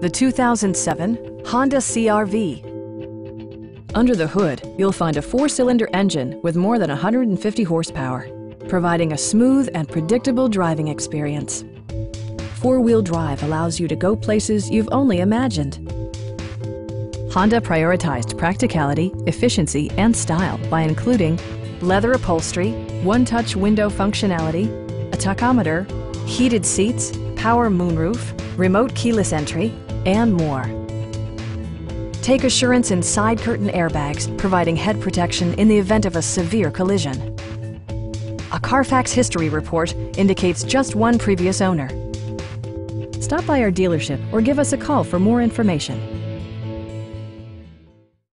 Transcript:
the 2007 Honda CRV. Under the hood, you'll find a four-cylinder engine with more than 150 horsepower, providing a smooth and predictable driving experience. Four-wheel drive allows you to go places you've only imagined. Honda prioritized practicality, efficiency, and style by including leather upholstery, one-touch window functionality, a tachometer, heated seats, power moonroof, remote keyless entry, and more. Take assurance in side curtain airbags, providing head protection in the event of a severe collision. A Carfax history report indicates just one previous owner. Stop by our dealership or give us a call for more information.